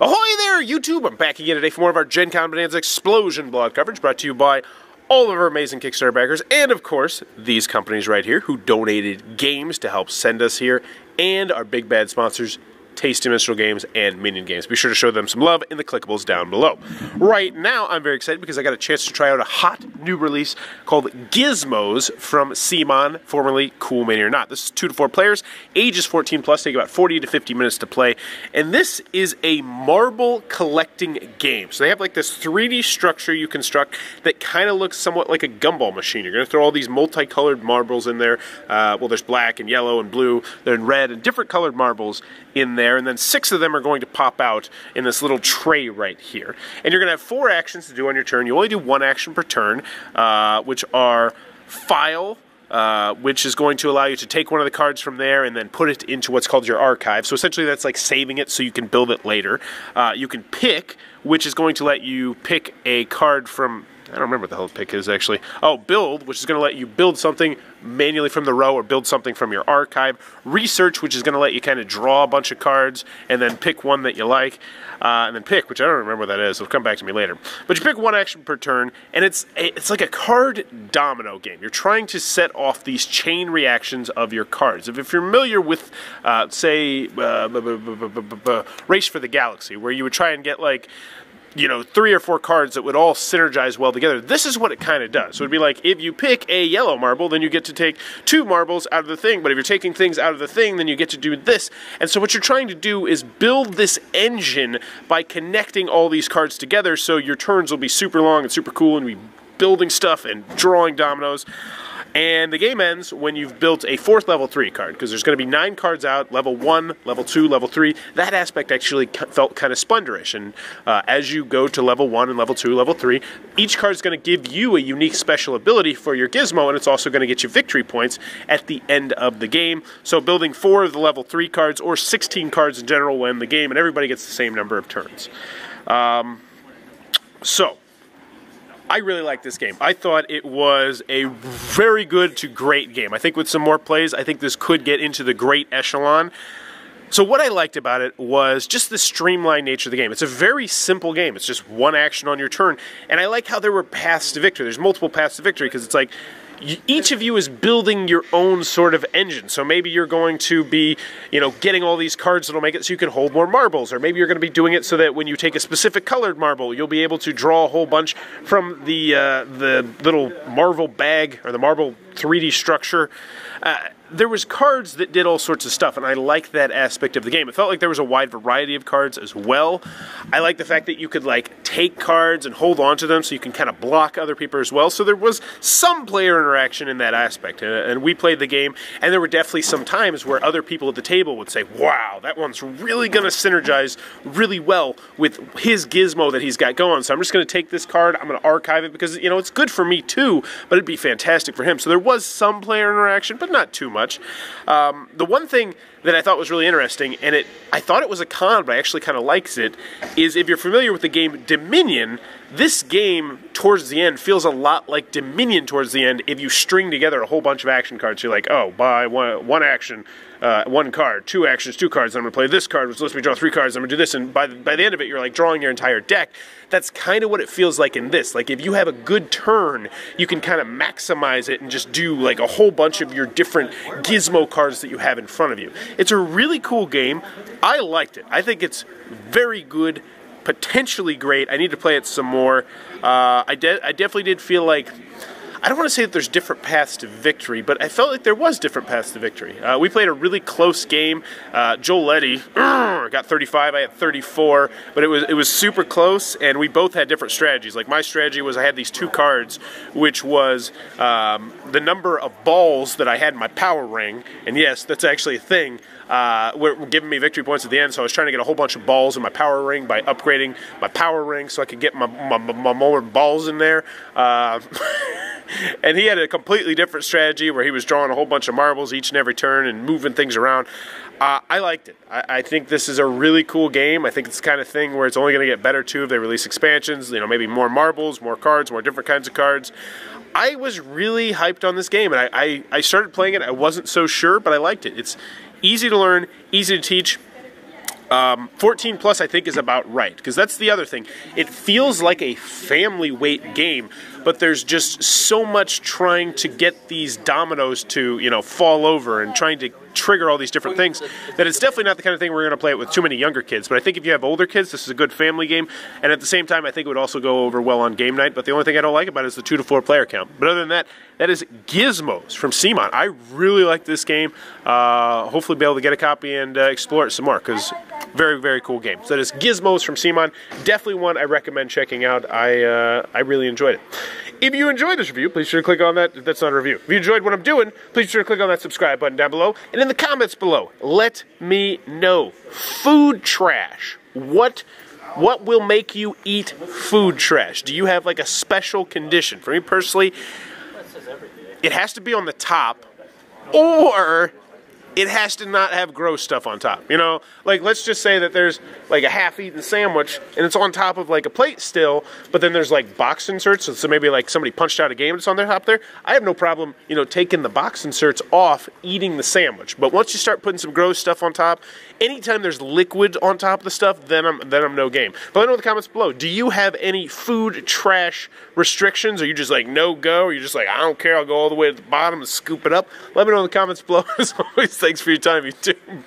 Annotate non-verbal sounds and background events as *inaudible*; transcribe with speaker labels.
Speaker 1: Ahoy there, YouTube! I'm back again today for more of our Gen Con Bonanza Explosion blog coverage brought to you by all of our amazing Kickstarter backers and, of course, these companies right here who donated games to help send us here and our big bad sponsors, Tasty Minstrel Games, and Minion Games. Be sure to show them some love in the clickables down below. Right now, I'm very excited because I got a chance to try out a hot new release called Gizmos from CMON, formerly Cool Mini or Not. This is two to four players, ages 14 plus, take about 40 to 50 minutes to play, and this is a marble collecting game. So they have like this 3D structure you construct that kind of looks somewhat like a gumball machine. You're going to throw all these multicolored marbles in there. Uh, well, there's black and yellow and blue, they're red, and different colored marbles in there, and then six of them are going to pop out in this little tray right here. And you're going to have four actions to do on your turn. You only do one action per turn, uh, which are file, uh, which is going to allow you to take one of the cards from there and then put it into what's called your archive. So essentially, that's like saving it so you can build it later. Uh, you can pick, which is going to let you pick a card from I don't remember what the hell pick is actually. Oh, build, which is going to let you build something manually from the row or build something from your archive. Research, which is going to let you kind of draw a bunch of cards and then pick one that you like. Uh, and then pick, which I don't remember what that is. It'll come back to me later. But you pick one action per turn, and it's it's like a card domino game. You're trying to set off these chain reactions of your cards. If, if you're familiar with, uh, say, uh, Race for the Galaxy, where you would try and get like you know, three or four cards that would all synergize well together. This is what it kind of does. So it'd be like if you pick a yellow marble, then you get to take two marbles out of the thing. But if you're taking things out of the thing, then you get to do this. And so what you're trying to do is build this engine by connecting all these cards together so your turns will be super long and super cool and be building stuff and drawing dominoes. And the game ends when you've built a fourth level three card, because there's going to be nine cards out level one, level two, level three. That aspect actually felt kind of splendorish. And uh, as you go to level one and level two, level three, each card is going to give you a unique special ability for your gizmo, and it's also going to get you victory points at the end of the game. So building four of the level three cards, or 16 cards in general, will end the game, and everybody gets the same number of turns. Um, so, I really like this game. I thought it was a very good to great game. I think with some more plays, I think this could get into the great echelon. So what I liked about it was just the streamlined nature of the game. It's a very simple game. It's just one action on your turn, and I like how there were paths to victory. There's multiple paths to victory because it's like each of you is building your own sort of engine. So maybe you're going to be, you know, getting all these cards that'll make it so you can hold more marbles, or maybe you're going to be doing it so that when you take a specific colored marble, you'll be able to draw a whole bunch from the uh, the little marble bag or the Marble 3D structure. Uh, there was cards that did all sorts of stuff, and I like that aspect of the game. It felt like there was a wide variety of cards as well. I like the fact that you could like take cards and hold on to them, so you can kind of block other people as well. So there was some player interaction in that aspect, and we played the game, and there were definitely some times where other people at the table would say, "Wow, that one's really going to synergize really well with his gizmo that he's got going." So I'm just going to take this card, I'm going to archive it because you know it's good for me too, but it'd be fantastic for him. So there was some player interaction, but not too much much. Um, the one thing that I thought was really interesting, and it I thought it was a con, but I actually kind of likes it, is if you're familiar with the game Dominion, this game towards the end feels a lot like Dominion towards the end if you string together a whole bunch of action cards. You're like, oh, buy one, one action, uh, one card, two actions, two cards. I'm going to play this card, which lets me draw three cards. I'm going to do this, and by the, by the end of it, you're like drawing your entire deck. That's kind of what it feels like in this. Like if you have a good turn, you can kind of maximize it and just do like a whole bunch of your different gizmo cards that you have in front of you. It's a really cool game. I liked it. I think it's very good potentially great. I need to play it some more. Uh, I, de- I definitely did feel like I don't want to say that there's different paths to victory, but I felt like there was different paths to victory. Uh, we played a really close game. Uh, Joel Letty *clears throat* got 35, I had 34, but it was it was super close, and we both had different strategies. Like my strategy was I had these two cards, which was um, the number of balls that I had in my power ring, and yes, that's actually a thing. Uh, were, giving me victory points at the end, so I was trying to get a whole bunch of balls in my power ring by upgrading my power ring so I could get my, my, my more balls in there. Uh, *laughs* and he had a completely different strategy where he was drawing a whole bunch of marbles each and every turn and moving things around. Uh, I liked it. I, I, think this is a really cool game. I think it's the kind of thing where it's only going to get better too if they release expansions. You know, maybe more marbles, more cards, more different kinds of cards. I was really hyped on this game, and I, I, I started playing it. I wasn't so sure, but I liked it. It's easy to learn, easy to teach Um, 14 plus, I think, is about right because that's the other thing. It feels like a family weight game, but there's just so much trying to get these dominoes to you know fall over and trying to trigger all these different things that it's definitely not the kind of thing we're going to play it with too many younger kids. But I think if you have older kids, this is a good family game. And at the same time, I think it would also go over well on game night. But the only thing I don't like about it is the two to four player count. But other than that, that is Gizmos from CMON. I really like this game. Uh, hopefully, be able to get a copy and uh, explore it some more because very, very cool game. So that is Gizmos from CMON. Definitely one I recommend checking out. I uh, I really enjoyed it. If you enjoyed this review, please sure to click on that. That's not a review. If you enjoyed what I'm doing, please sure to click on that subscribe button down below. And in the comments below, let me know. Food trash. What what will make you eat food trash? Do you have like a special condition? For me personally, it has to be on the top or it has to not have gross stuff on top. You know, like let's just say that there's like a half-eaten sandwich and it's on top of like a plate still, but then there's like box inserts. So maybe like somebody punched out a game that's on their top there. I have no problem, you know, taking the box inserts off, eating the sandwich. But once you start putting some gross stuff on top, anytime there's liquid on top of the stuff, then I'm then I'm no game. But let me know in the comments below. Do you have any food trash restrictions? Are you just like no go? Or you just like I don't care. I'll go all the way to the bottom and scoop it up. Let me know in the comments below. *laughs* As always, thanks for your time, YouTube.